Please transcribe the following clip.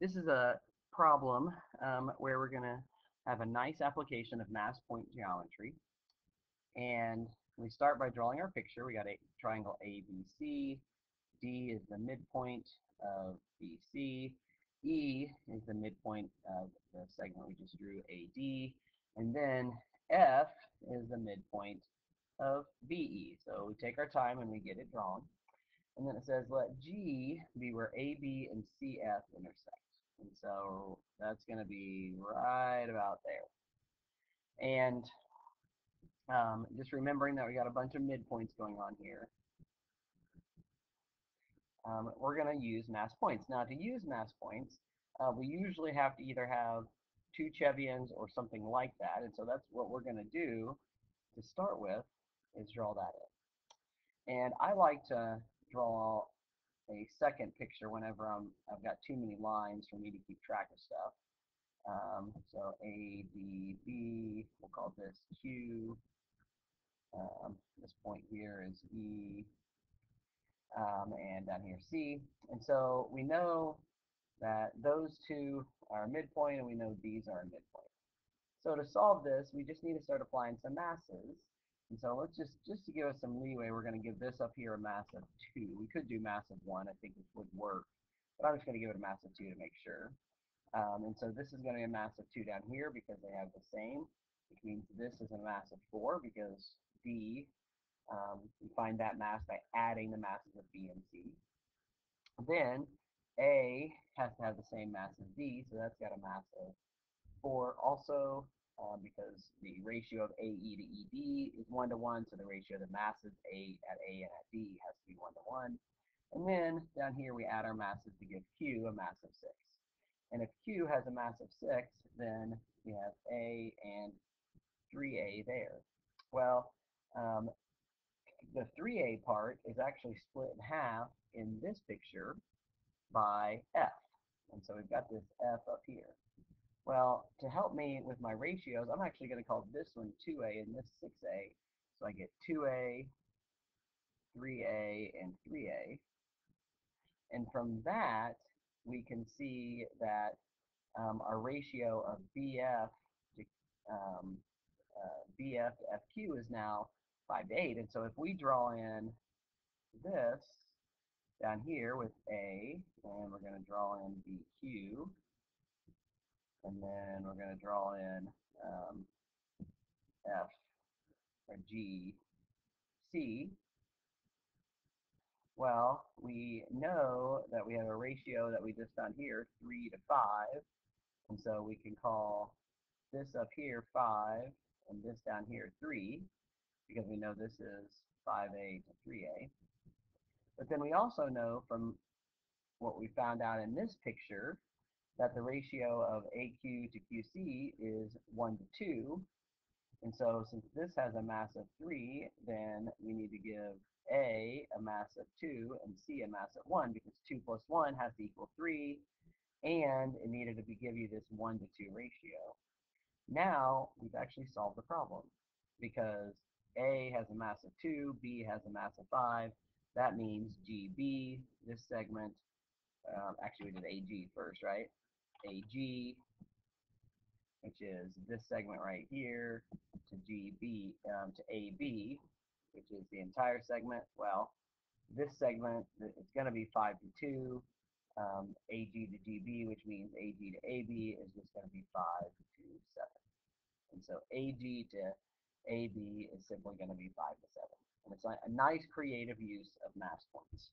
this is a problem um, where we're going to have a nice application of mass point geometry. And we start by drawing our picture. We got a triangle ABC. D is the midpoint of BC. E is the midpoint of the segment we just drew, AD. And then F is the midpoint of BE. So we take our time and we get it drawn. And then it says let G be where AB and CF intersect. And so that's going to be right about there. And um, just remembering that we got a bunch of midpoints going on here. Um, we're going to use mass points. Now to use mass points, uh, we usually have to either have two cevians or something like that. And so that's what we're going to do to start with is draw that in. And I like to draw a second picture whenever I'm, I've got too many lines for me to keep track of stuff. Um, so A, B, B, we'll call this Q. Um, this point here is E, um, and down here C. And so we know that those two are a midpoint, and we know these are a midpoint. So to solve this, we just need to start applying some masses. And so let's just, just to give us some leeway, we're going to give this up here a mass of 2. We could do mass of 1. I think this would work. But I'm just going to give it a mass of 2 to make sure. Um, and so this is going to be a mass of 2 down here because they have the same, which means this is a mass of 4 because D, um, we find that mass by adding the masses of B and C. Then A has to have the same mass as D, so that's got a mass of 4 also because the ratio of AE to ED is 1 to 1, so the ratio of the masses A at A and at D has to be 1 to 1. And then down here we add our masses to give Q a mass of 6. And if Q has a mass of 6, then we have A and 3A there. Well, um, the 3A part is actually split in half in this picture by F. And so we've got this F up here. Well, to help me with my ratios, I'm actually going to call this one 2A and this 6A. So I get 2A, 3A, and 3A. And from that, we can see that um, our ratio of BF to um, uh, BF to FQ is now 5 to 8. And so if we draw in this down here with A, and we're going to draw in BQ, and then we're going to draw in um, F or G, C. Well, we know that we have a ratio that we just done here, 3 to 5. And so we can call this up here 5 and this down here 3 because we know this is 5A to 3A. But then we also know from what we found out in this picture that the ratio of AQ to QC is 1 to 2. And so since this has a mass of 3, then we need to give A a mass of 2 and C a mass of 1 because 2 plus 1 has to equal 3 and it needed to be, give you this 1 to 2 ratio. Now we've actually solved the problem because A has a mass of 2, B has a mass of 5. That means GB, this segment, um, actually we did AG first, right? AG, which is this segment right here, to GB, um, to AB, which is the entire segment. Well, this segment, it's going to be 5 to 2. Um, AG to GB, which means AG to AB, is just going to be 5 to 7. And so AG to AB is simply going to be 5 to 7. And it's a nice creative use of mass points.